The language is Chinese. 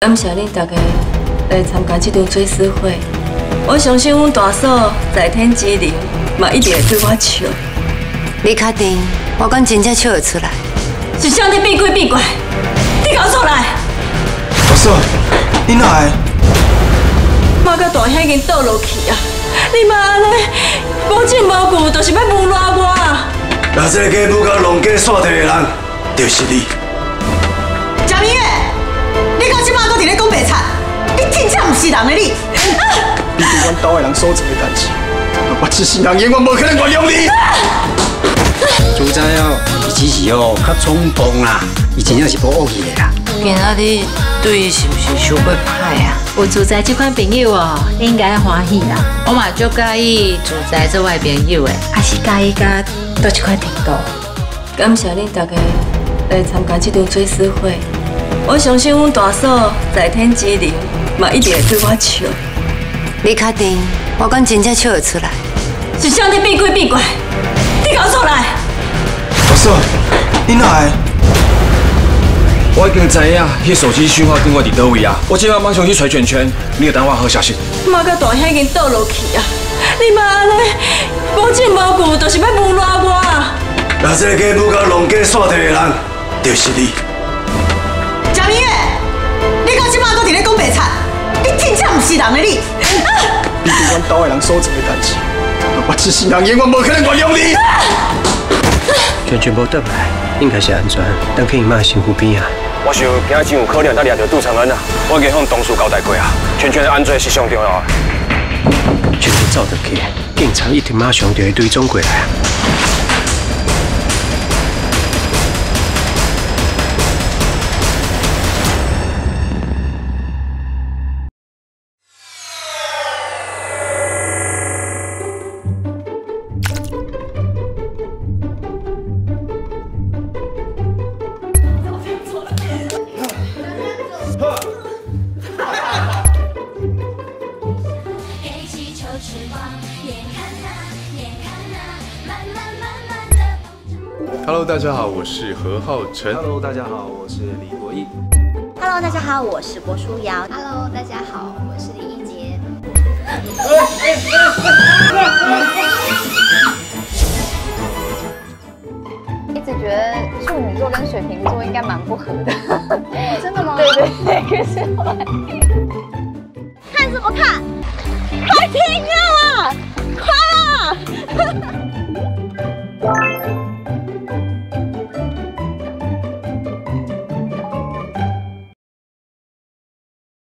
感谢恁大家来参加这场追思会。我相信阮大嫂在天之灵嘛一定会对我笑。你确定？我敢真正笑得出来？是啥在变鬼变怪？你搞出来！大嫂，你哪来？妈甲大兄已经倒落去啊！你妈安尼无证无据，就是要诬赖我。那这个家母甲龙家煞地的人，就是你。的你。你对阮家的人所做的代志，我一世人永远无可能原谅你。主宰哦，伊只是哦较冲动啦，伊真正是无恶意的啦。今仔日对伊是不是伤过歹啊？有住在这款朋友哦，你应该欢喜啦。我嘛足介意住在做外朋友的，还是介意甲到这块程度。感谢恁大家来参加这场追思会。我相信阮大嫂在天之灵嘛一定会对我笑。你确定？我讲真正笑得出来？是啥在变鬼闭怪？你搞出来！大嫂，你哪来？我已经知影，迄手机讯号定位伫倒位啊！我即马马上去找圈圈，你要等我好消息。妈甲大兄已经倒落去啊！你妈安尼无证无据，就是要诬赖我。那这个家母甲龙家耍地的人，就是你。即马搁伫咧讲白贼，你真正唔是人诶你。你对阮家诶人所做诶代志，我一世人永远无可能原谅你。全全无倒来，应该是安全，等去伊妈身躯边啊。我想今仔真有可能咱掠到杜长恩啊！我已经向董事交代过啊，全全的安全是上重要的。全全走得去，警察一定马上就会追踪过来啊！Hello，大家好，我是何浩晨。Hello，大家好，我是李国义。Hello，大家好，我是郭书瑶。Hello，大家好，我是李一杰。一直觉得处女座跟水瓶座应该蛮不合的，真的吗？对对对，可是后来看什么看？快停啊！